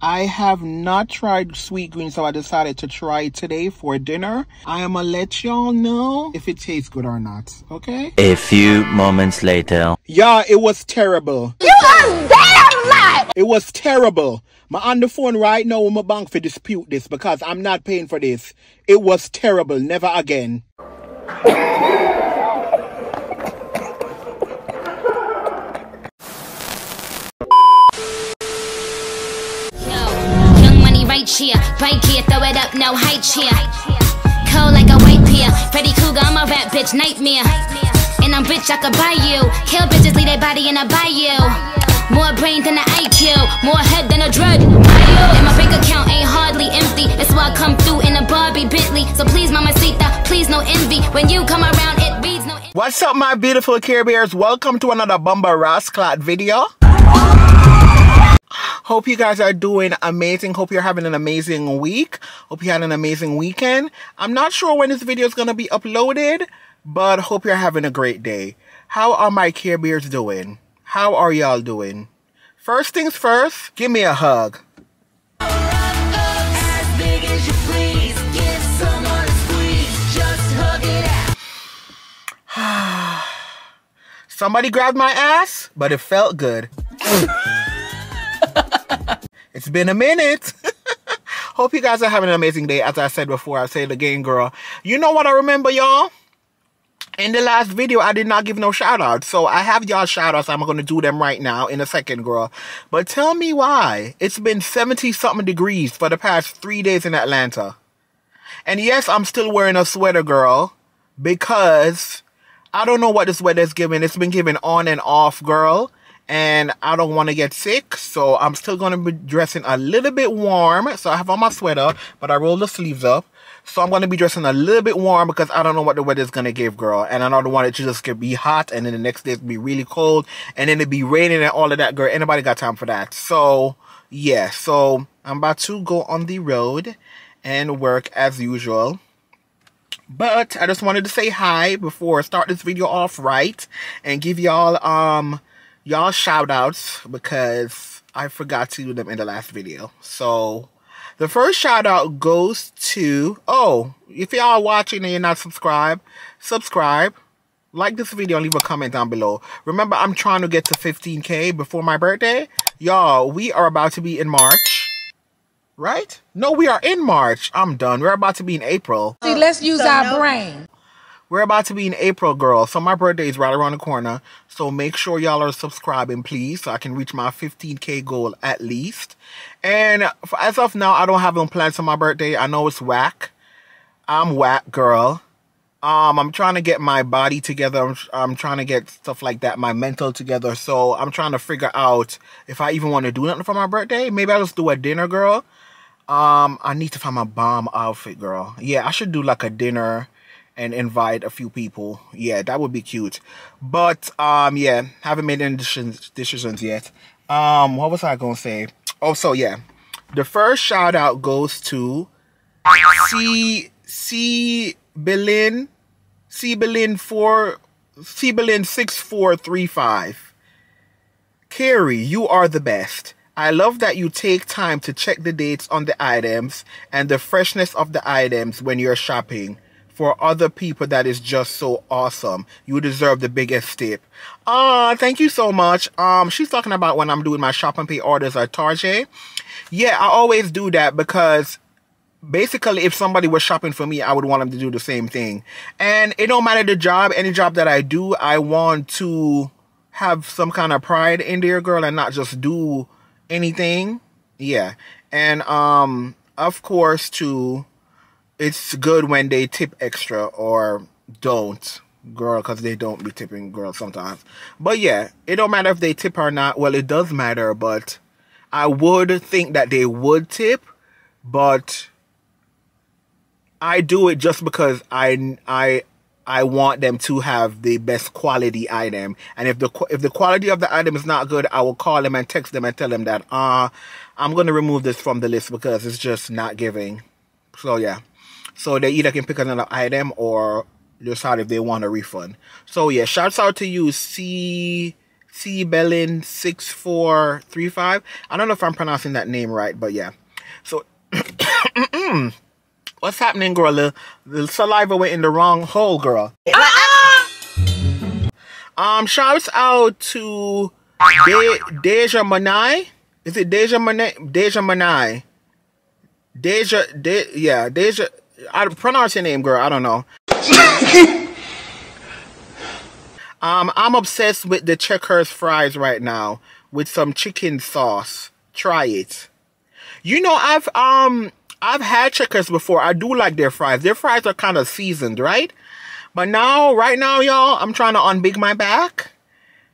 I have not tried Sweetgreen, so I decided to try it today for dinner. I am gonna let y'all know if it tastes good or not, okay? A few moments later. Yeah, it was terrible. You are damn lie! It was terrible. I'm on the phone right now with my bank for dispute this because I'm not paying for this. It was terrible. Never again. Right here, throw it up, no here. Cold like a white Freddy Krueger, I'm a rap bitch, nightmare. And I'm rich, I could buy you. Kill bitches, leave their body in a bayou. More brain than an IQ, more head than a. And my bank account ain't hardly empty. That's why I come through in a Barbie Bentley. So please, Mama Sita, please no envy. When you come around, it reads no. What's up, my beautiful Care Bears? Welcome to another Bumba Rasclat video. Hope you guys are doing amazing. Hope you're having an amazing week. Hope you had an amazing weekend. I'm not sure when this video is going to be uploaded, but hope you're having a great day. How are my Care Bears doing? How are y'all doing? First things first, give me a hug. As big as you please, give someone a squeeze, just hug it out. Somebody grabbed my ass, but it felt good. it's been a minute. Hope you guys are having an amazing day. As I said before, I say it again, girl. You know what I remember, y'all? In the last video, I did not give no shout outs. So I have y'all shout outs. I'm going to do them right now in a second, girl. But tell me why. It's been 70 something degrees for the past three days in Atlanta. And yes, I'm still wearing a sweater, girl, because I don't know what this weather's giving. It's been giving on and off, girl. And I don't want to get sick. So I'm still going to be dressing a little bit warm. So I have on my sweater, but I roll the sleeves up. So I'm going to be dressing a little bit warm because I don't know what the weather's going to give, girl. And I don't want it to just get be hot and then the next day it's be really cold and then it be raining and all of that, girl. Anybody got time for that? So, yeah. So I'm about to go on the road and work as usual. But I just wanted to say hi before I start this video off right and give y'all um y'all shout outs because I forgot to do them in the last video. So the first shout out goes to oh, if y'all are watching and you're not subscribed, subscribe. Like this video and leave a comment down below. Remember, I'm trying to get to 15k before my birthday. Y'all, we are about to be in March. Right? No, we are in March. I'm done. We're about to be in April. See, let's use our brain. We're about to be in April, girl. So my birthday is right around the corner. So make sure y'all are subscribing, please, so I can reach my 15k goal at least. And as of now, I don't have any plans for my birthday. I know it's whack. I'm whack, girl. Um, I'm trying to get my body together. I'm, I'm trying to get stuff like that, my mental together. So I'm trying to figure out if I even want to do nothing for my birthday. Maybe I'll just do a dinner, girl. Um, I need to find my bomb outfit, girl. Yeah, I should do like a dinner and invite a few people. Yeah, that would be cute. But um, yeah, haven't made any decisions, yet. Um, what was I gonna say? Oh, so yeah, the first shout out goes to C C Berlin C Berlin four C Berlin six four three five. Carrie, you are the best. I love that you take time to check the dates on the items and the freshness of the items when you're shopping. For other people, that is just so awesome. You deserve the biggest tip. Ah, uh, thank you so much. Um, she's talking about when I'm doing my shop and pay orders at Target. Yeah, I always do that because basically if somebody was shopping for me i would want them to do the same thing and it don't matter the job any job that i do i want to have some kind of pride in there girl and not just do anything yeah and um of course too it's good when they tip extra or don't girl because they don't be tipping girls sometimes but yeah it don't matter if they tip or not well it does matter but i would think that they would tip but I do it just because I I I want them to have the best quality item. And if the if the quality of the item is not good, I will call them and text them and tell them that uh I'm gonna remove this from the list because it's just not giving. So yeah. So they either can pick another item or decide if they want a refund. So yeah, shouts out to you, C C Bellin six four three five. I don't know if I'm pronouncing that name right, but yeah. So what's happening, girl? The, the saliva went in the wrong hole, girl. Um, shouts out to De- Deja Manai. Is it Deja Manai? Deja Manai. Deja, De- yeah, Deja. I pronounce your name, girl. I don't know. um, I'm obsessed with the Checkers fries right now with some chicken sauce. Try it. You know, I've um, I've had Checkers before. I do like their fries. Their fries are kind of seasoned, right? But now, right now, y'all, I'm trying to unbig my back.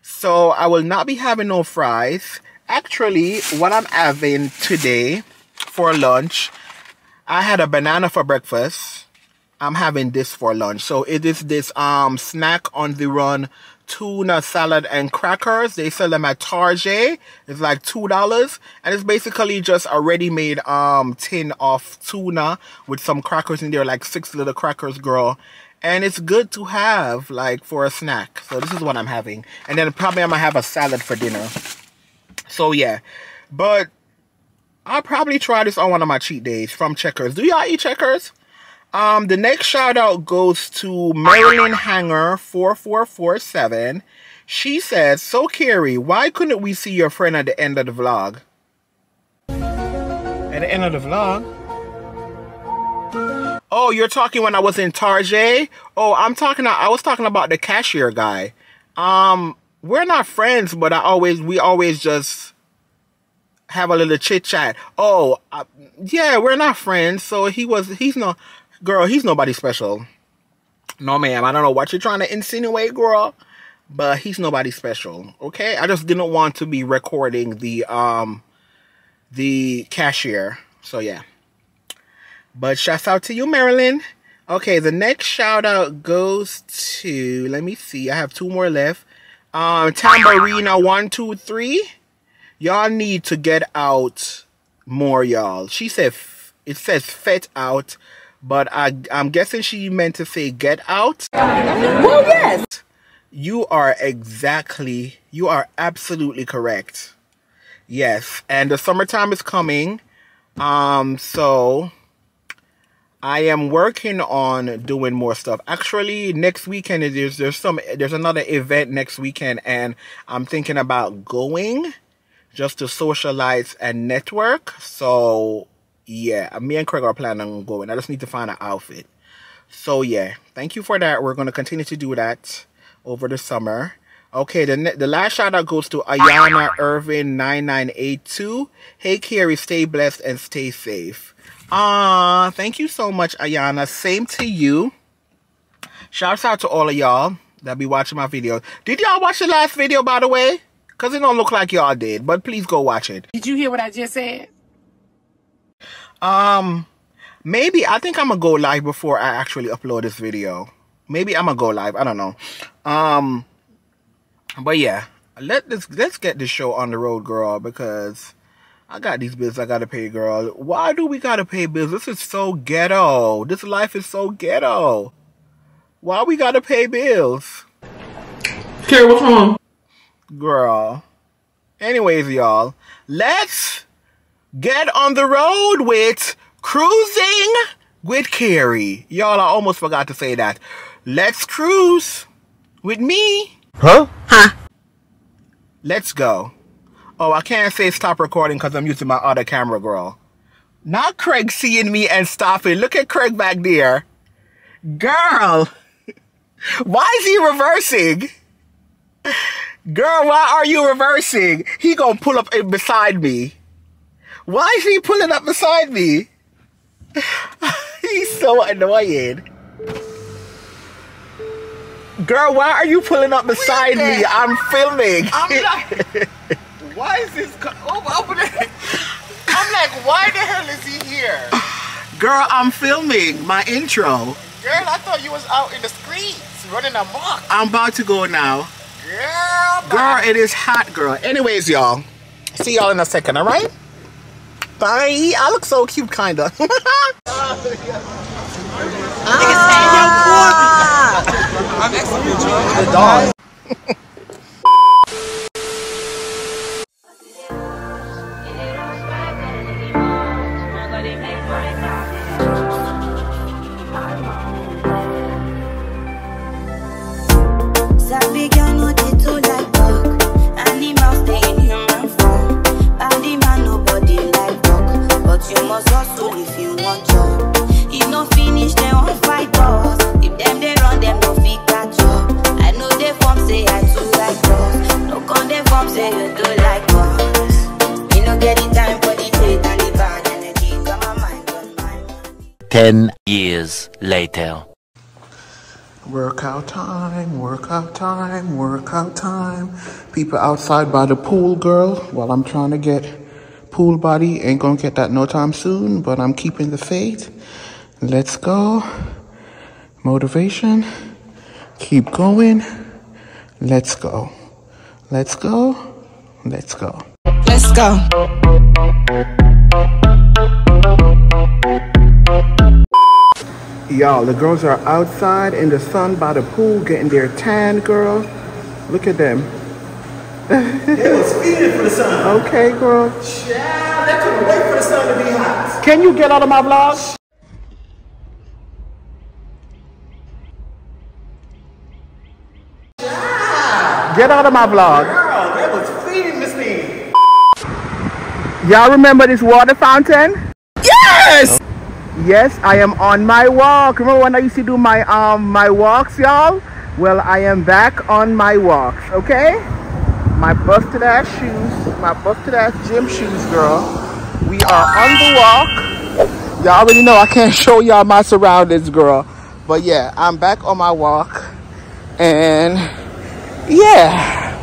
So I will not be having no fries. Actually, what I'm having today for lunch, I had a banana for breakfast. I'm having this for lunch. So it is this um snack on the run tuna salad and crackers. They sell them at Target. It's like two dollars, and it's basically just a ready-made um tin of tuna with some crackers in there, like six little crackers, girl. And it's good to have like for a snack. So this is what I'm having, and then probably I'm gonna have a salad for dinner. So yeah, but I'll probably try this on one of my cheat days from Checkers. Do y'all eat Checkers? Um, the next shout out goes to Marilyn Hanger four four four seven. She says, "So Carrie, why couldn't we see your friend at the end of the vlog?" At the end of the vlog. Oh, you're talking when I was in Tarjay? Oh, I'm talking. I was talking about the cashier guy. Um, we're not friends, but I always we always just have a little chit chat. Oh, yeah, we're not friends. So he was. He's no girl. He's nobody special. No, ma'am. I don't know what you're trying to insinuate, girl, but he's nobody special. Okay. I just didn't want to be recording the um the cashier. So yeah. But shouts out to you, Marilyn. Okay, the next shout out goes to let me see. I have two more left. Um, Tambarina one two three. Y'all need to get out more, y'all. She said it says fet out, but I I'm guessing she meant to say get out. Well, yes. You are exactly, you are absolutely correct. Yes, and the summertime is coming. Um, so I am working on doing more stuff. Actually, next weekend there's there's some there's another event next weekend, and I'm thinking about going just to socialize and network. So yeah, me and Craig are planning on going. I just need to find an outfit. So yeah, thank you for that. We're going to continue to do that over the summer. Okay, the the last shout out goes to Ayana Irvin nine nine eight two. Hey Carrie, stay blessed and stay safe. Ah, thank you so much, Ayana. Same to you. Shouts out to all of y'all that be watching my videos. Did y'all watch the last video, by the way? Cause it don't look like y'all did, but please go watch it. Did you hear what I just said? Um, maybe I think I'm gonna go live before I actually upload this video. Maybe I'm gonna go live. I don't know. Um, but yeah, let this let's get this show on the road, girl, because I got these bills I gotta pay, girl. Why do we gotta pay bills? This is so ghetto. This life is so ghetto. Why we gotta pay bills, Carrie, what's wrong? Girl? Anyways, y'all, let's get on the road with cruising with Carrie. Y'all, I almost forgot to say that. Let's cruise with me. Huh? Huh. Let's go. Oh, I can't say stop recording because I'm using my other camera, girl. Not Craig seeing me and stopping. Look at Craig back there. Girl, why is he reversing? Girl, why are you reversing? He gonna pull up beside me. Why is he pulling up beside me? He's so annoying. Girl, why are you pulling up beside me? I'm filming. I'm like, why is this? Oh, open it. I'm like, why the hell is he here? Girl, I'm filming my intro. Girl, I thought you was out in the streets running amok. I'm about to go now. Girl, Girl, it is hot, girl. Anyways, y'all. See y'all in a second, alright? Bye. I look so cute, kinda. I'm executing the dog. but you must hustle if you want job. If no finish, dem wan fight us. If dem dey run, dem no fit catch up. I know dey form say I too like talk. No con dey form say you too like us. Me no get the time for the hate and the bad energy. Got my mind on my money. Ten years later. Workout time, workout time, workout time. People outside by the pool, girl. While I'm trying to get pool body, ain't gonna get that no time soon, but I'm keeping the faith. Let's go. Motivation. Keep going. Let's go. Let's go. Let's go. Let's go. Y'all, the girls are outside in the sun by the pool getting their tan, girl. Look at them. They was feeding for the sun. Okay, girl. Yeah, they couldn't wait for the sun to be hot. Can you get out of my vlog? Get out of my vlog. Girl, they was feeding this thing. Y'all remember this water fountain? Yes! Yes, I am on my walk. Remember when I used to do my um my walks, y'all? Well, I am back on my walks, okay? My busted ass shoes, my busted ass gym shoes, girl. We are on the walk. Y'all already know I can't show y'all my surroundings, girl. But yeah, I'm back on my walk. And yeah.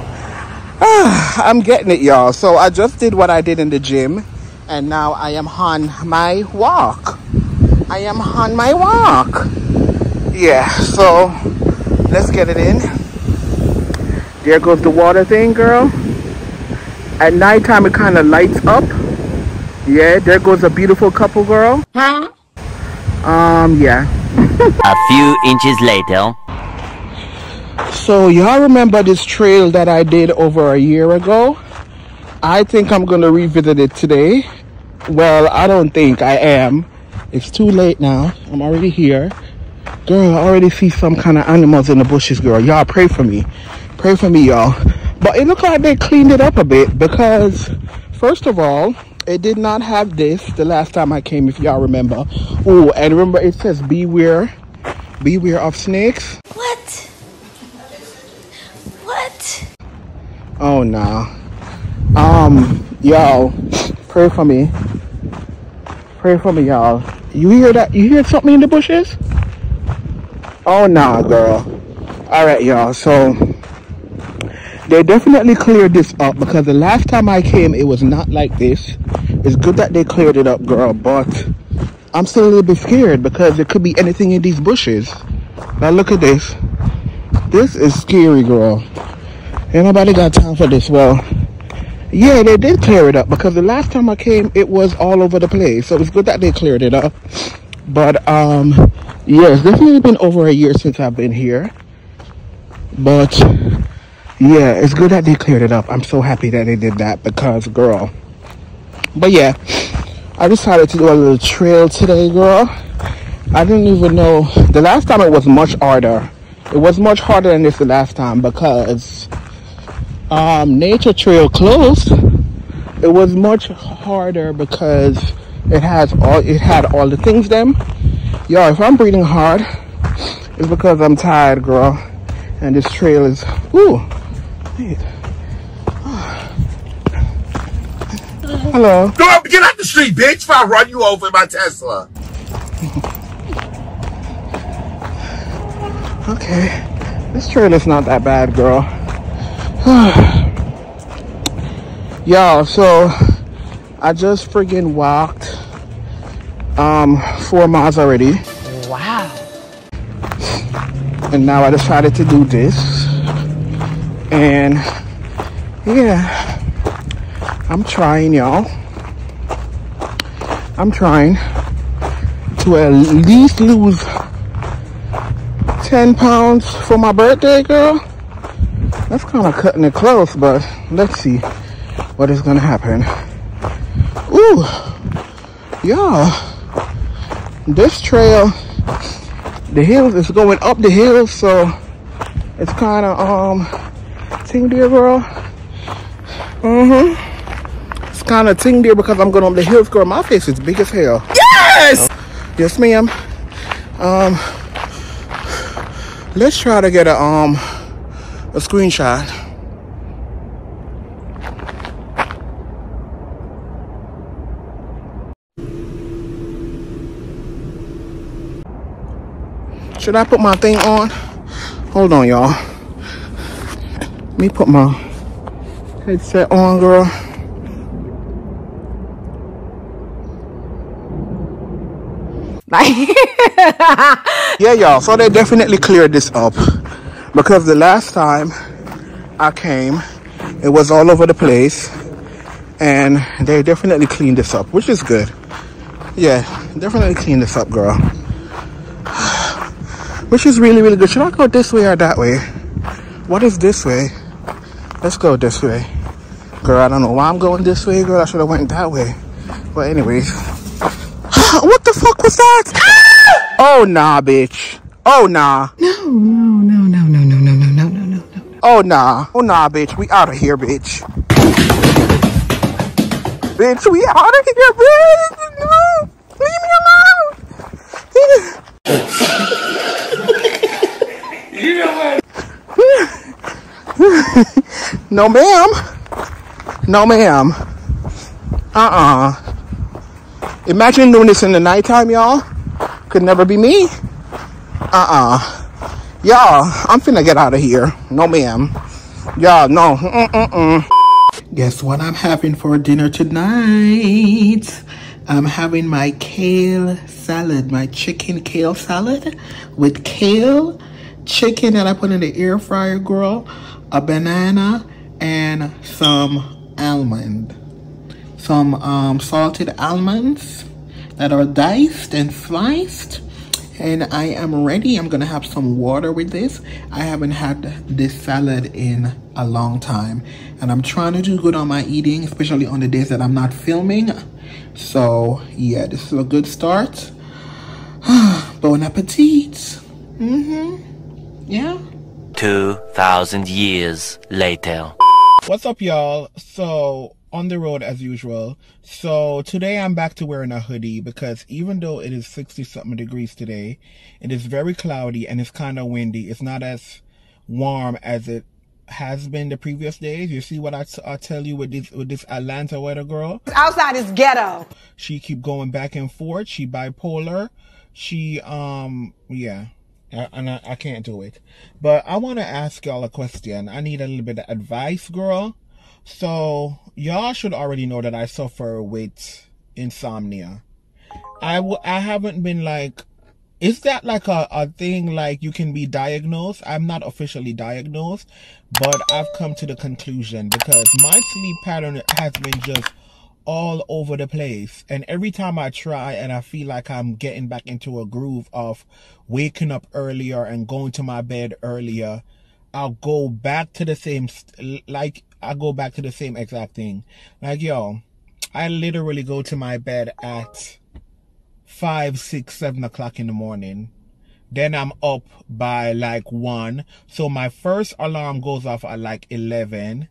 Ah, I'm getting it, y'all. So I just did what I did in the gym, and now I am on my walk. I am on my walk. Yeah, so let's get it in. There goes the water thing, girl. At nighttime, it kind of lights up. Yeah, there goes a beautiful couple, girl. Huh? Um, yeah. A few inches later. So y'all remember this trail that I did over a year ago? I think I'm gonna revisit it today. Well, I don't think I am. It's too late now. I'm already here. Girl, I already see some kind of animals in the bushes, girl. Y'all pray for me. Pray for me, y'all. But it looked like they cleaned it up a bit because, first of all, it did not have this the last time I came, if y'all remember. Oh, and remember it says beware, beware of snakes. What? What? Oh no. Um, y'all, pray for me. Pray for me, y'all. You hear that? You hear something in the bushes? Oh nah, girl. All right, y'all. So they definitely cleared this up because the last time I came, it was not like this. It's good that they cleared it up, girl, but I'm still a little bit scared because there could be anything in these bushes. Now look at this. This is scary, girl. Ain't nobody got time for this. Well, yeah, they did clear it up because the last time I came, it was all over the place. So it's good that they cleared it up. But um, yeah, it's definitely been over a year since I've been here. But yeah, it's good that they cleared it up. I'm so happy that they did that because, girl. But yeah, I decided to do a little trail today, girl. I didn't even know. The last time it was much harder. It was much harder than this the last time because um, Nature Trail closed. It was much harder because it has all it had all the things them. Yo, if I'm breathing hard, it's because I'm tired, girl. And this trail is ooh. Wait. Hello. Go up, get out the street, bitch! If I run you over in my Tesla. Okay. This trail is not that bad, girl. Y'all, so I just friggin' walked um four miles already. Wow. And now I decided to do this. And yeah. I'm trying, y'all. I'm trying to at least lose 10 pounds for my birthday, girl. That's kind of cutting it close, but let's see what is going to happen. Ooh, y'all. this trail, the hills is going up the hills, so it's kind of um, ting there, girl. Mm-hmm. It's kind of ting there because I'm going up the hills, girl. My face is big as hell. Yes! Yes, ma'am. Um, let's try to get a um a screenshot. Should I put my thing on? Hold on, y'all. Let me put my headset on, girl. yeah, y'all. So they definitely cleared this up because the last time I came, it was all over the place, and they definitely cleaned this up, which is good. Yeah, definitely cleaned this up, girl. Which is really, really good. Should I go this way or that way? What is this way? Let's go this way. Girl, I don't know why I'm going this way, girl. I should have went that way. But anyways. what the fuck was that? Oh nah, bitch. Oh nah. No, no, no, no, no, no, no, no, no, no, no, no. Oh nah. Oh nah, bitch. We out of here, bitch. bitch, we out of here, bitch. No. Leave me alone. no, ma'am. No, ma'am. Uh-uh. Imagine doing this in the nighttime, y'all. Could never be me. Uh-uh. Y'all, I'm finna get out of here. No, ma'am. Y'all, no. Mm-mm-mm. Guess what I'm having for dinner tonight? I'm having my kale salad, my chicken kale salad with kale, chicken that I put in the air fryer, girl, a banana, and some almond. Some um, salted almonds that are diced and sliced. And I am ready. I'm gonna have some water with this. I haven't had this salad in a long time. And I'm trying to do good on my eating, especially on the days that I'm not filming. So yeah, this is a good start. bon appetit. Mm-hmm. Yeah. 2,000 years later. What's up, y'all? So, on the road as usual. So, today I'm back to wearing a hoodie because even though it is 60 something degrees today, it is very cloudy and it's kind of windy. It's not as warm as it has been the previous days. You see what I, t- I tell you with this with this Atlanta weather girl? Outside is ghetto. She keep going back and forth. She bipolar. She um yeah. And I, I can't do it. But I want to ask y'all a question. I need a little bit of advice, girl. So, y'all should already know that I suffer with insomnia. I w- I haven't been like, is that like a, a thing like you can be diagnosed? I'm not officially diagnosed, but I've come to the conclusion because my sleep pattern has been just all over the place. And every time I try and I feel like I'm getting back into a groove of waking up earlier and going to my bed earlier, I'll go back to the same, like, I go back to the same exact thing. Like, yo, I literally go to my bed at five, six, seven o'clock in the morning. Then I'm up by like one. So my first alarm goes off at like 11,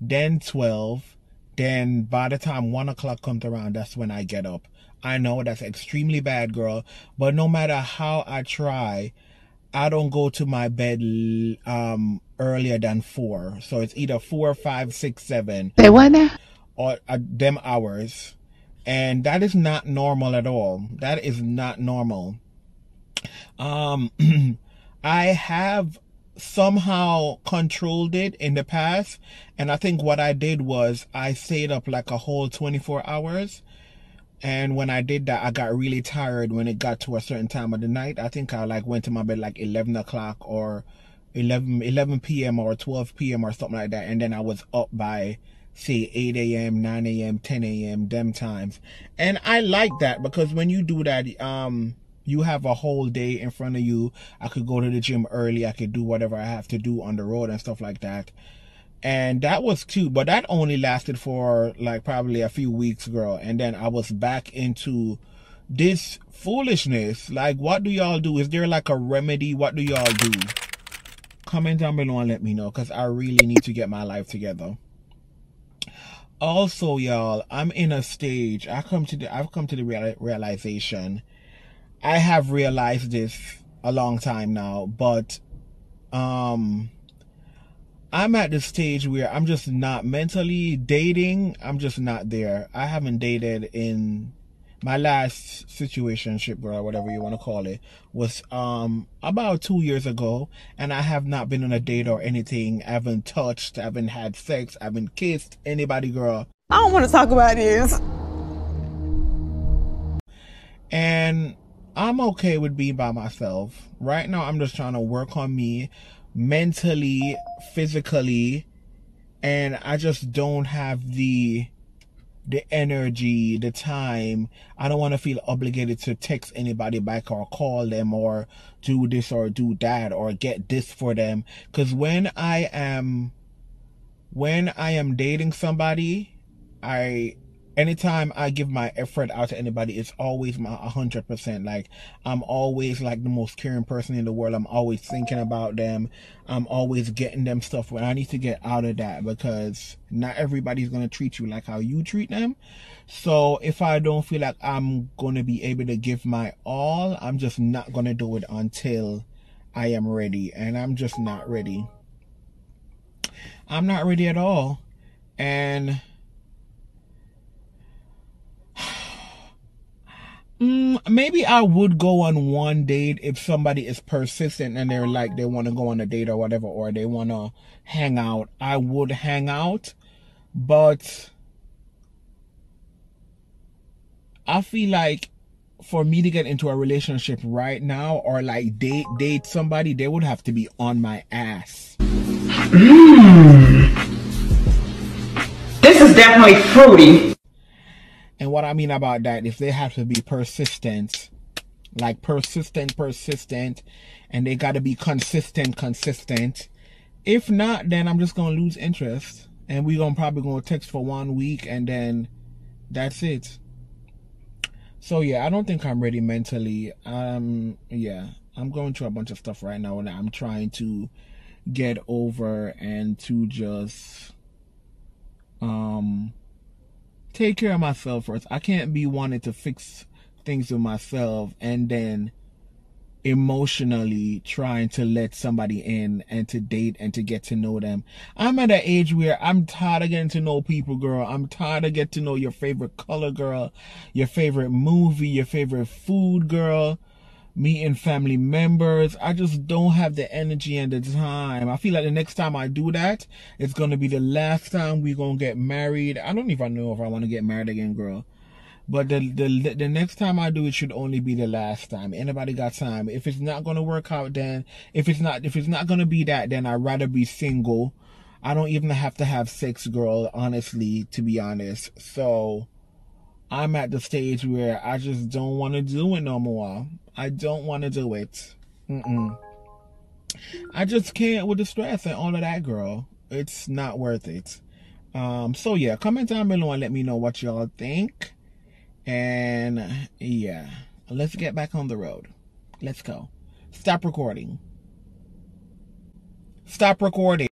then 12. Then by the time one o'clock comes around, that's when I get up. I know that's extremely bad, girl. But no matter how I try, I don't go to my bed um earlier than four. So it's either four, five, six, seven what now? or uh, them hours. And that is not normal at all. That is not normal. Um, I have somehow controlled it in the past. And I think what I did was I stayed up like a whole 24 hours. And when I did that, I got really tired when it got to a certain time of the night. I think I like went to my bed like 11 o'clock or 11, 11 p.m. or 12 p.m. or something like that. And then I was up by say 8 a.m., 9 a.m., 10 a.m., them times. And I like that because when you do that, um, you have a whole day in front of you. I could go to the gym early. I could do whatever I have to do on the road and stuff like that. And that was cute, but that only lasted for like probably a few weeks, girl. And then I was back into this foolishness. Like, what do y'all do? Is there like a remedy? What do y'all do? Comment down below and let me know because I really need to get my life together. Also, y'all, I'm in a stage. I come to the I've come to the real, realization. I have realized this a long time now, but um I'm at the stage where I'm just not mentally dating. I'm just not there. I haven't dated in my last situationship or whatever you want to call it was um about two years ago and I have not been on a date or anything. I haven't touched, I haven't had sex, I haven't kissed anybody girl. I don't want to talk about this. And I'm okay with being by myself. Right now I'm just trying to work on me mentally, physically, and I just don't have the the energy, the time. I don't want to feel obligated to text anybody back or call them or do this or do that or get this for them. Cause when I am, when I am dating somebody, I, anytime I give my effort out to anybody, it's always my 100%. Like, I'm always like the most caring person in the world. I'm always thinking about them. I'm always getting them stuff when I need to get out of that because not everybody's going to treat you like how you treat them. So if I don't feel like I'm going to be able to give my all, I'm just not going to do it until I am ready. And I'm just not ready. I'm not ready at all. And Mm, maybe I would go on one date if somebody is persistent and they're like they want to go on a date or whatever, or they want to hang out. I would hang out, but I feel like for me to get into a relationship right now or like date date somebody, they would have to be on my ass. This is definitely fruity. And what I mean about that, if they have to be persistent, like persistent, persistent, and they got to be consistent, consistent. If not, then I'm just gonna lose interest, and we gonna probably gonna text for one week, and then that's it. So yeah, I don't think I'm ready mentally. Um, yeah, I'm going through a bunch of stuff right now, and I'm trying to get over and to just um take care of myself first. I can't be wanting to fix things with myself and then emotionally trying to let somebody in and to date and to get to know them. I'm at an age where I'm tired of getting to know people, girl. I'm tired of getting to know your favorite color, girl, your favorite movie, your favorite food, girl meeting family members. I just don't have the energy and the time. I feel like the next time I do that, it's gonna be the last time we're gonna get married. I don't even know if I want to get married again, girl. But the, the the next time I do it should only be the last time. Anybody got time? If it's not gonna work out, then if it's not if it's not gonna be that, then I'd rather be single. I don't even have to have sex, girl. Honestly, to be honest, so I'm at the stage where I just don't want to do it no more. I don't want to do it. Mm-mm. I just can't with the stress and all of that, girl. It's not worth it. Um, so yeah, comment down below and let me know what y'all think. And yeah, let's get back on the road. Let's go. Stop recording. Stop recording.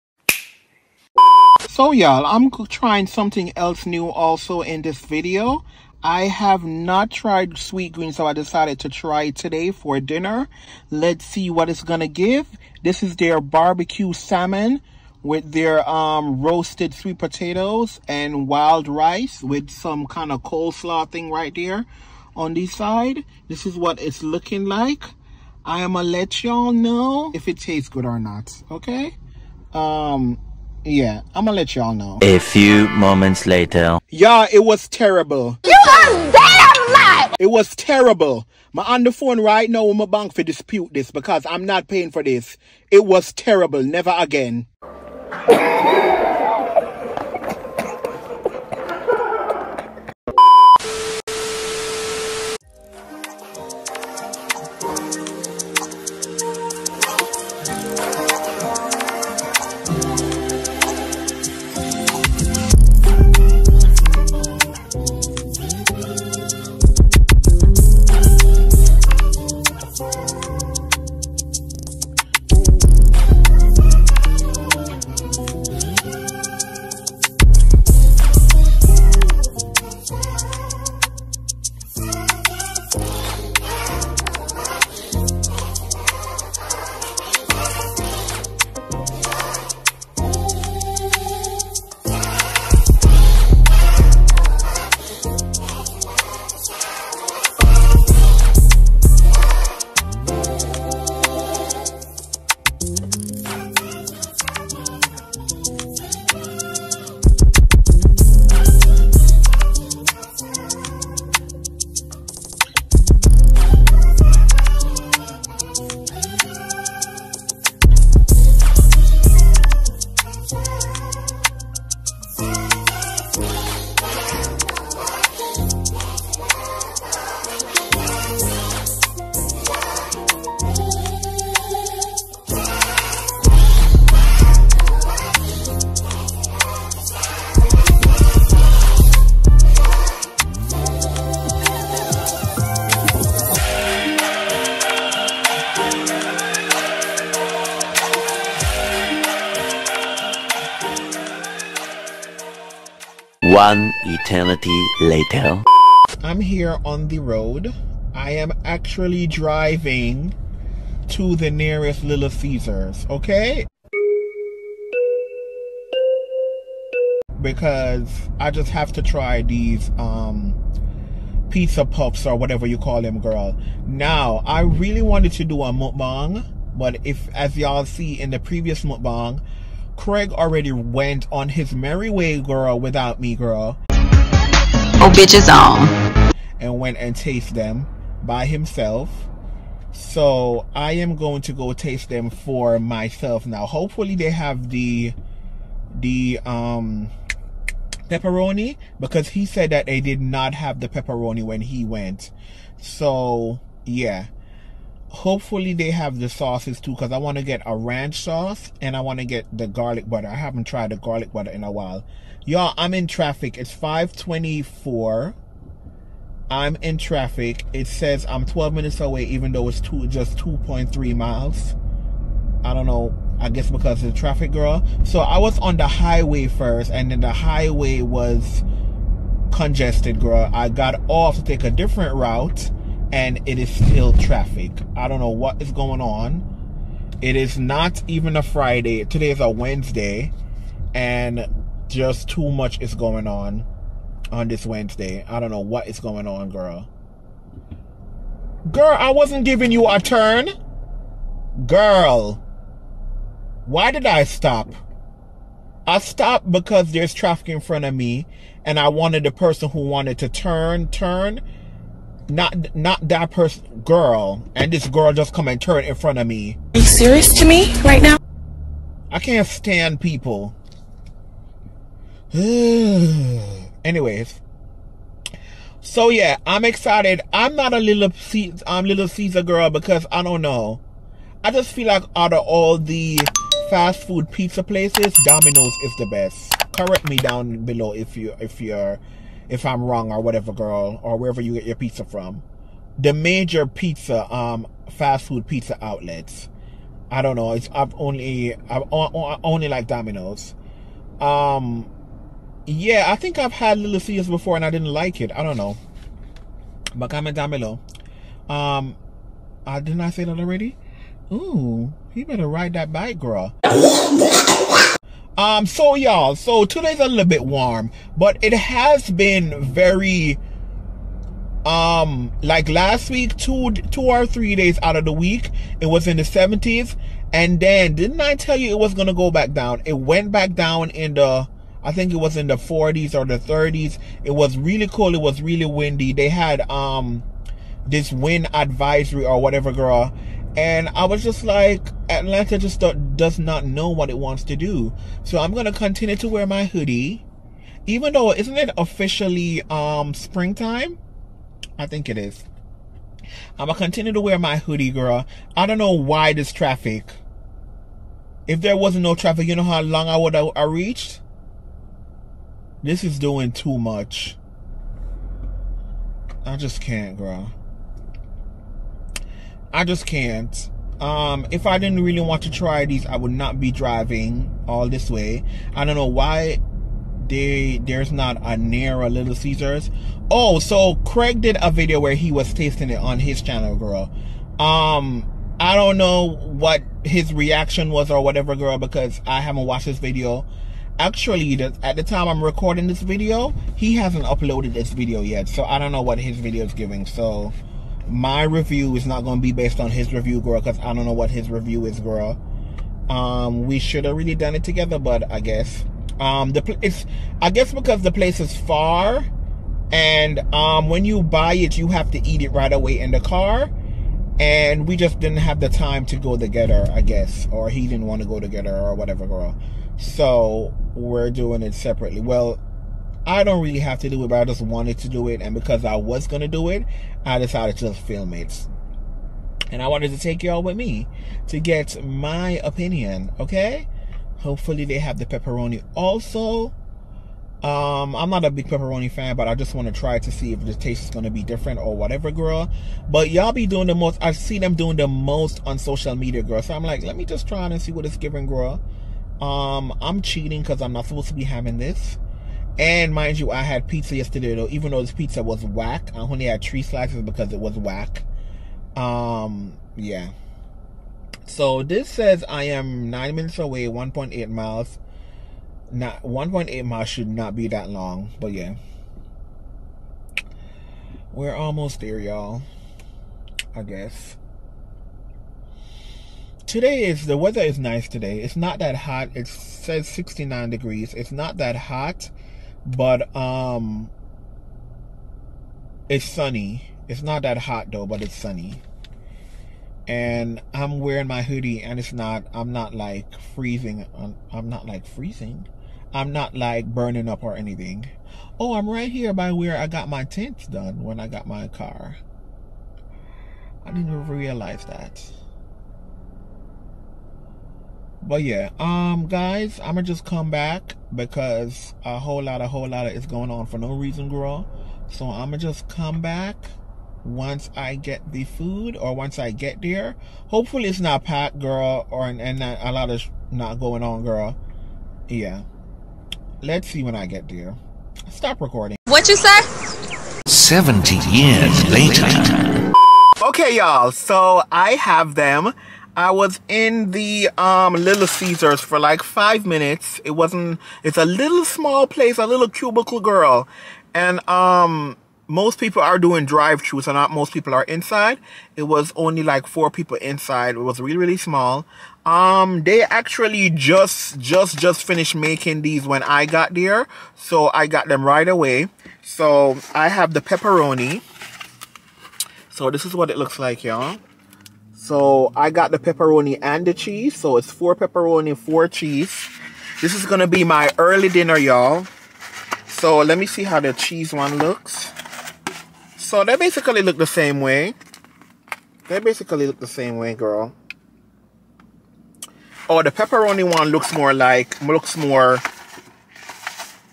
So y'all, I'm trying something else new also in this video. I have not tried Sweetgreen, so I decided to try it today for dinner. Let's see what it's gonna give. This is their barbecue salmon with their um, roasted sweet potatoes and wild rice with some kind of coleslaw thing right there on the side. This is what it's looking like. I am gonna let y'all know if it tastes good or not, okay? Um, yeah, I'm gonna let y'all know. A few moments later. Yeah, it was terrible. You a damn lie! It was terrible. I'm on the phone right now with my bank for dispute this because I'm not paying for this. It was terrible. Never again. Eternity later. I'm here on the road. I am actually driving to the nearest Little Caesars, okay? Because I just have to try these um pizza puffs or whatever you call them, girl. Now, I really wanted to do a mukbang, but if as y'all see in the previous mukbang, Craig already went on his merry way, girl, without me, girl Oh, bitches on. and went and taste them by himself. So I am going to go taste them for myself now. Hopefully they have the the um pepperoni because he said that they did not have the pepperoni when he went. So yeah. Hopefully they have the sauces too because I want to get a ranch sauce and I want to get the garlic butter. I haven't tried the garlic butter in a while. Y'all, I'm in traffic. It's 524. I'm in traffic. It says I'm 12 minutes away, even though it's two, just 2.3 miles. I don't know. I guess because of the traffic, girl. So I was on the highway first, and then the highway was congested, girl. I got off to take a different route, and it is still traffic. I don't know what is going on. It is not even a Friday. Today is a Wednesday, and just too much is going on on this Wednesday. I don't know what is going on, girl. Girl, I wasn't giving you a turn. Girl, why did I stop? I stopped because there's traffic in front of me and I wanted the person who wanted to turn, turn. Not not that person girl. And this girl just come and turn in front of me. Are you serious to me right now? I can't stand people. Anyways. So yeah, I'm excited. I'm not a little C- um, little Caesar girl because I don't know. I just feel like out of all the fast food pizza places, Domino's is the best. Correct me down below if you if you're if I'm wrong or whatever, girl, or wherever you get your pizza from. The major pizza um fast food pizza outlets. I don't know. It's I've only I've only like Domino's. Um, yeah, I think I've had Little Caesars before and I didn't like it. I don't know. But comment down below. Um, uh, didn't I say that already? Ooh, you better ride that bike, girl. Um, so y'all, so today's a little bit warm, but it has been very um like last week two two or three days out of the week it was in the 70s and then didn't i tell you it was gonna go back down it went back down in the i think it was in the 40s or the 30s it was really cold it was really windy they had um this wind advisory or whatever girl and i was just like atlanta just does not know what it wants to do so i'm gonna continue to wear my hoodie even though isn't it officially um springtime I think it is. I'm gonna continue to wear my hoodie, girl. I don't know why this traffic. If there wasn't no traffic, you know how long I would have I reached? This is doing too much. I just can't, girl. I just can't. Um, if I didn't really want to try these, I would not be driving all this way. I don't know why they there's not a near a Little Caesars. Oh, so Craig did a video where he was tasting it on his channel, girl. Um, I don't know what his reaction was or whatever, girl, because I haven't watched this video. Actually, at the time I'm recording this video, he hasn't uploaded this video yet, so I don't know what his video is giving. So my review is not going to be based on his review, girl, because I don't know what his review is, girl. Um, we should have really done it together, but I guess um, the it's I guess because the place is far, and um, when you buy it, you have to eat it right away in the car, and we just didn't have the time to go together, I guess, or he didn't want to go together or whatever, girl. So we're doing it separately. Well, I don't really have to do it, but I just wanted to do it, and because I was gonna do it, I decided to film it. And I wanted to take y'all with me to get my opinion, okay? Hopefully they have the pepperoni also. Um, I'm not a big pepperoni fan, but I just want to try to see if the taste is going to be different or whatever, girl. But y'all be doing the most, I see them doing the most on social media, girl. So I'm like, let me just try it and see what it's giving, girl. Um, I'm cheating because I'm not supposed to be having this. And mind you, I had pizza yesterday though. Even though this pizza was whack, I only had three slices because it was whack. Um, yeah. So this says I am nine minutes away, 1.8 miles. Not 1.8 miles should not be that long, but yeah. We're almost there, y'all. I guess. Today is the weather is nice today. It's not that hot. It says 69 degrees. It's not that hot, but um it's sunny. It's not that hot though, but it's sunny. And I'm wearing my hoodie and it's not I'm not like freezing. I'm, not like freezing. I'm not like burning up or anything. Oh, I'm right here by where I got my tints done when I got my car. I didn't even realize that. But yeah, um, guys, I'm gonna just come back because a whole lot, a whole lot of is going on for no reason, girl. So I'm gonna just come back once I get the food or once I get there. Hopefully, it's not packed, girl, or and not, a lot of not going on, girl. Yeah, let's see when I get there. Stop recording. What you say? 70 years later. Okay, y'all. So I have them. I was in the um Little Caesars for like five minutes. It wasn't. It's a little small place, a little cubicle girl, and um most people are doing drive-through, so not most people are inside. It was only like four people inside. It was really really small. Um, they actually just just just finished making these when I got there, so I got them right away. So I have the pepperoni. So this is what it looks like, y'all. So I got the pepperoni and the cheese. So it's four pepperoni, four cheese. This is gonna be my early dinner, y'all. So let me see how the cheese one looks. So they basically look the same way. They basically look the same way, girl. Oh, the pepperoni one looks more like looks more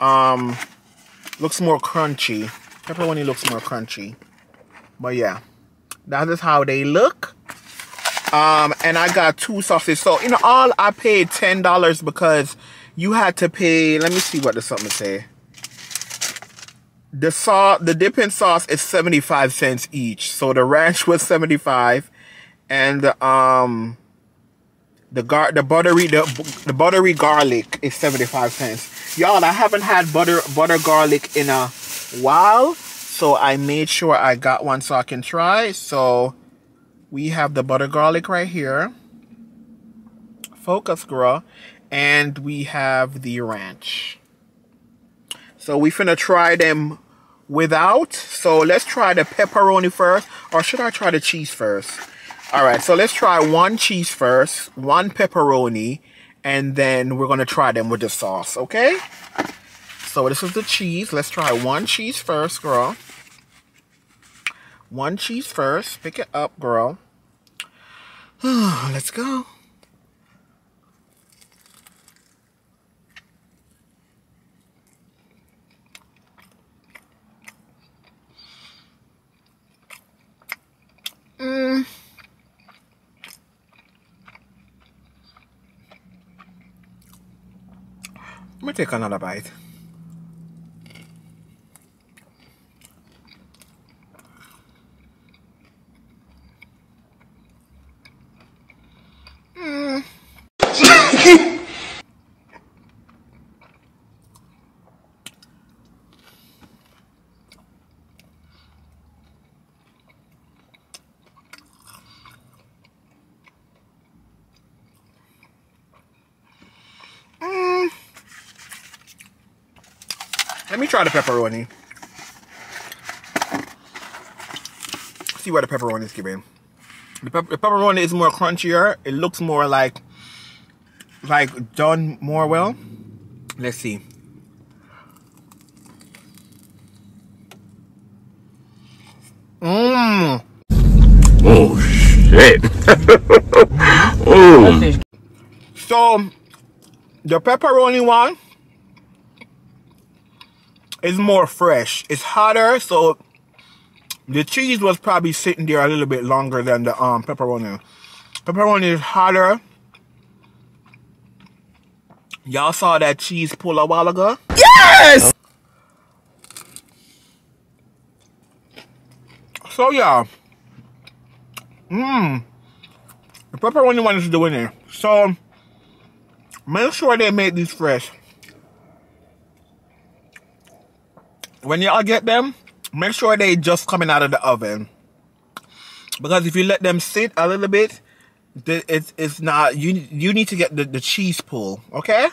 um looks more crunchy. Pepperoni looks more crunchy. But yeah, that is how they look. Um, and I got two sauces. So in all, I paid ten dollars because you had to pay. Let me see what the something say. The sauce, the dipping sauce is seventy five cents each. So the ranch was seventy five, and the um, the gar the buttery the the buttery garlic is seventy five cents. Y'all, I haven't had butter butter garlic in a while, so I made sure I got one so I can try. So we have the butter garlic right here. Focus, girl. And we have the ranch. So we finna try them without. So let's try the pepperoni first. Or should I try the cheese first? Alright, so let's try one cheese first. One pepperoni. And then we're gonna try them with the sauce, okay? So this is the cheese. Let's try one cheese first, girl. One cheese first. Pick it up, girl. Let's go. Mm. Let me take another bite. Try the pepperoni. See what the pepperoni is giving. The, pep- the pepperoni is more crunchier. It looks more like like done more well. Let's see. Mmm. Oh, shit. oh. So the pepperoni one it's more fresh. It's hotter, so the cheese was probably sitting there a little bit longer than the um, pepperoni. Pepperoni is hotter. Y'all saw that cheese pull a while ago? Yes! So yeah. Mmm. The pepperoni one is doing it. So make sure they make these fresh. When y'all get them, make sure they just coming out of the oven. Because if you let them sit a little bit, it's it's not you you need to get the, the cheese pull, okay?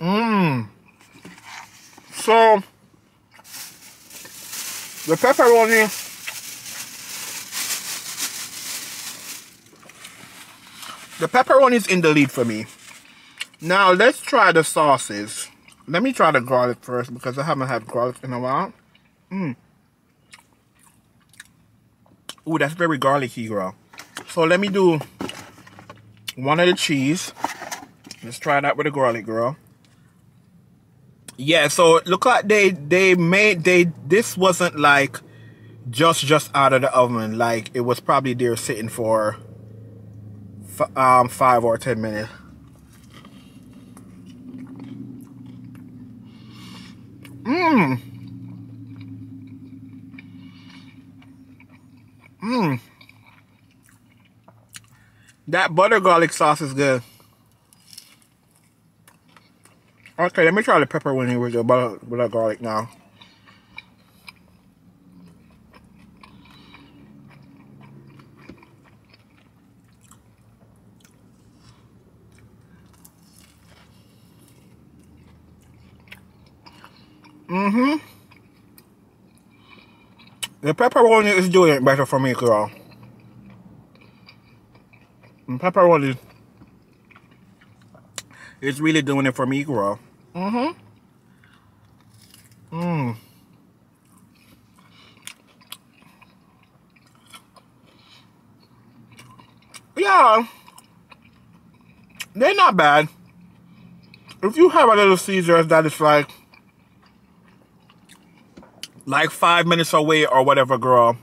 Mmm. So the pepperoni the pepperoni is in the lead for me. Now let's try the sauces. Let me try the garlic first because I haven't had garlic in a while. Mmm. Ooh, that's very garlicky, girl. So let me do one of the cheese. Let's try that with the garlic, girl. Yeah, so look like they they made they this wasn't like just just out of the oven. Like it was probably there sitting for um five or ten minutes. Mmm. Mmm. That butter garlic sauce is good. Okay, let me try the pepperoni with the butter the garlic now. Mm-hmm. The pepperoni is doing it better for me, girl. The pepperoni is really doing it for me, girl. Mm-hmm. Mmm. Yeah. They're not bad. If you have a little Caesars that is like like five minutes away or whatever, girl.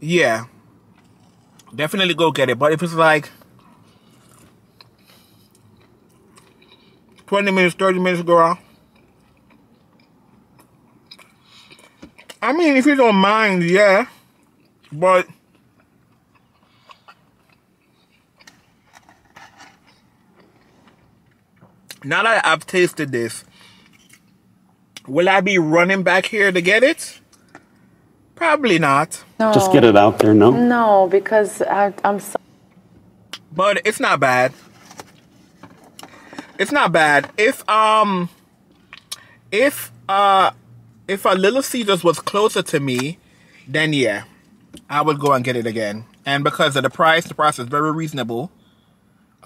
Yeah. Definitely go get it. But if it's like 20 minutes, 30 minutes, girl. I mean, if you don't mind, yeah. But now that I've tasted this, will I be running back here to get it? Probably not. No. Just get it out there, no? No, because I, I'm so. But it's not bad. It's not bad. If um if uh if a Little Caesars was closer to me, then yeah, I would go and get it again. And because of the price, the price is very reasonable.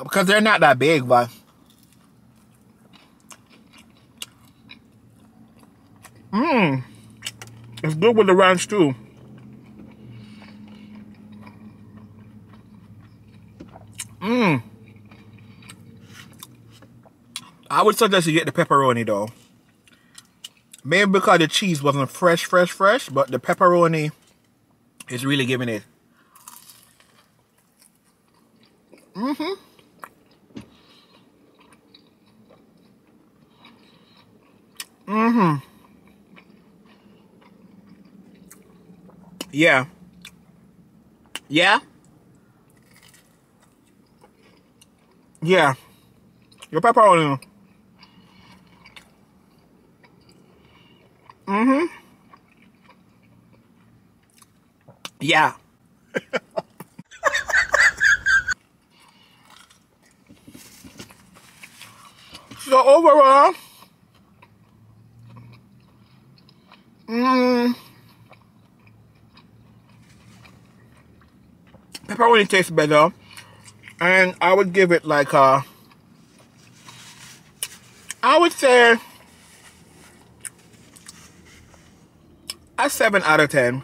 Because they're not that big, but Mmm. It's good with the ranch too. Mmm. I would suggest you get the pepperoni though. Maybe because the cheese wasn't fresh, fresh, fresh, but the pepperoni is really giving it. Mm-hmm. Mm-hmm. Yeah. Yeah. Yeah. Your pepperoni. Mm-hmm. Yeah. so overall, mm, pepperoni tastes better, and I would give it like a, I would say a seven out of ten.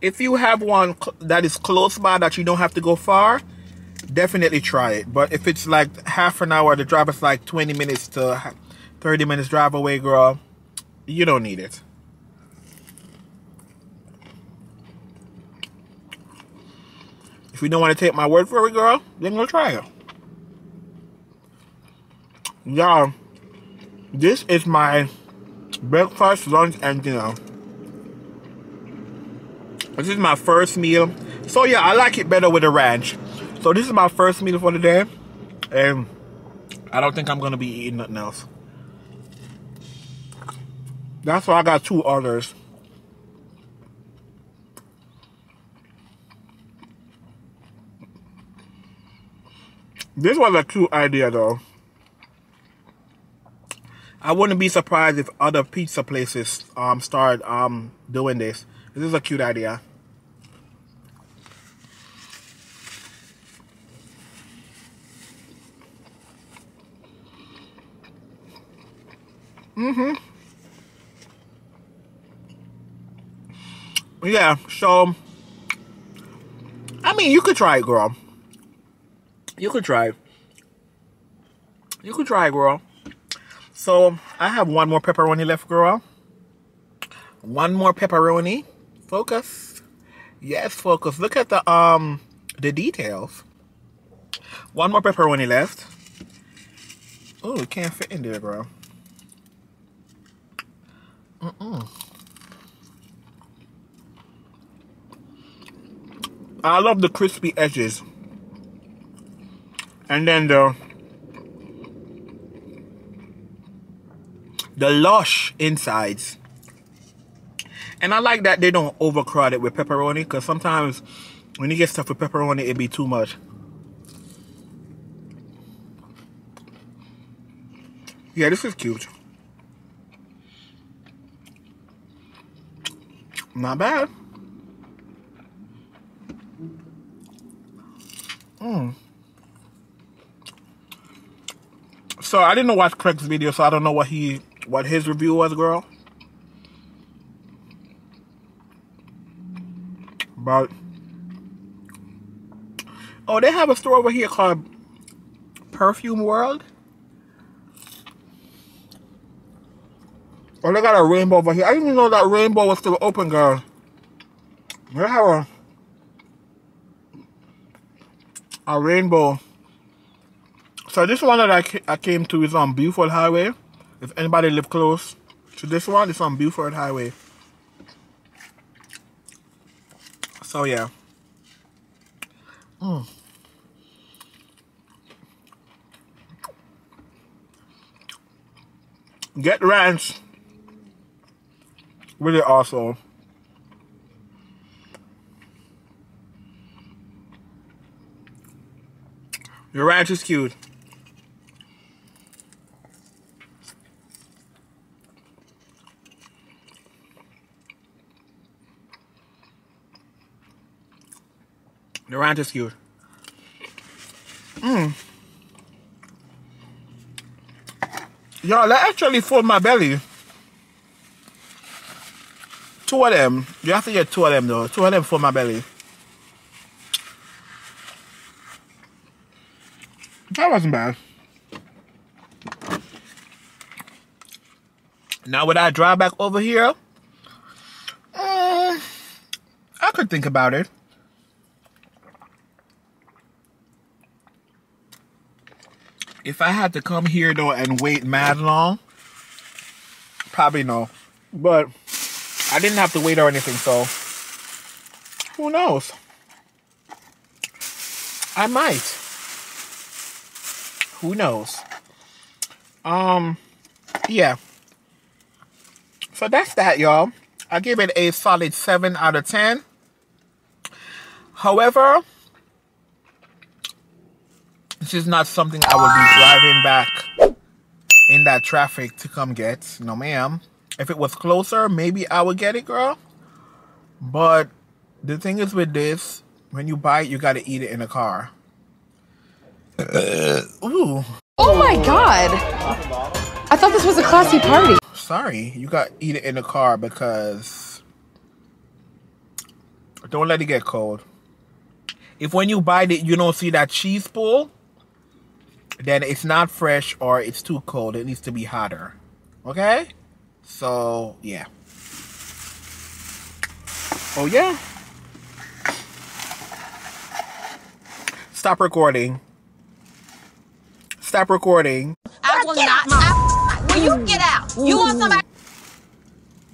If you have one that is close by that you don't have to go far, definitely try it. But if it's like half an hour, the drive is like 20 minutes to 30 minutes drive away, girl, you don't need it. If you don't want to take my word for it, girl, then go try it. Y'all, this is my breakfast, lunch, and dinner. This is my first meal. So yeah, I like it better with the ranch. So this is my first meal for the day. And I don't think I'm gonna be eating nothing else. That's why I got two orders. This was a cute idea though. I wouldn't be surprised if other pizza places um start um doing this. This is a cute idea. Mm-hmm. Yeah, so I mean you could try it, girl. You could try. You could try, girl. So I have one more pepperoni left, girl. One more pepperoni. Focus. Yes, focus. Look at the um the details. One more pepperoni left. Oh, it can't fit in there, girl. Mm-mm. I love the crispy edges. And then the the lush insides. And I like that they don't overcrowd it with pepperoni because sometimes when you get stuff with pepperoni, it be too much. Yeah, this is cute. Not bad. Mm. So I didn't watch Craig's video, so I don't know what he what his review was, girl. But oh, they have a store over here called Perfume World. Oh, they got a rainbow over here. I didn't even know that rainbow was still open, girl. They have a a rainbow. So this one that I, I came to is on Buford Highway. If anybody live close to this one, it's on Buford Highway. So yeah. Mm. Get ranch really also. Your ranch is cute. Ranch is. Mmm. Y'all, that actually filled my belly. Two of them. You have to get two of them though. Two of them for my belly. That wasn't bad. Now would I drive back over here? Uh, I could think about it. If I had to come here though and wait mad long, probably no. But I didn't have to wait or anything, so who knows? I might. Who knows? Um, yeah. So that's that, y'all. I give it a solid 7 out of 10. However, this is not something I will be driving back in that traffic to come get. No, ma'am. If it was closer, maybe I would get it, girl. But the thing is with this, when you buy it, you got to eat it in the car. Uh. Ooh. Oh my god! I thought this was a classy party. Sorry, you got to eat it in the car because don't let it get cold. If when you buy it, you don't see that cheese pool, then it's not fresh or it's too cold. It needs to be hotter. Okay? So, yeah. Oh, yeah. Stop recording. Stop recording. I will not. I, will you get out? You want somebody?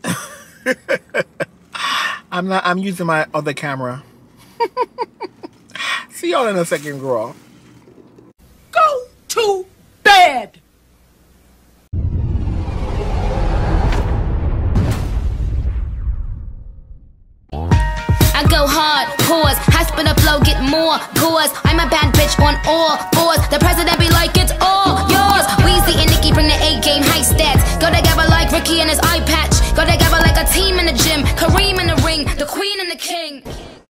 I'm not. I'm using my other camera. See y'all in a second, girl. Go too bad. I go hard, pause, High spin a flow, get more, pause. I'm a bad bitch on all fours. The president be like, it's all yours. Weezy and Nicki bring the eight game high stats. Go together like Ricky and his eye patch. Go together like a team in the gym. Kareem in the ring, the queen and the king.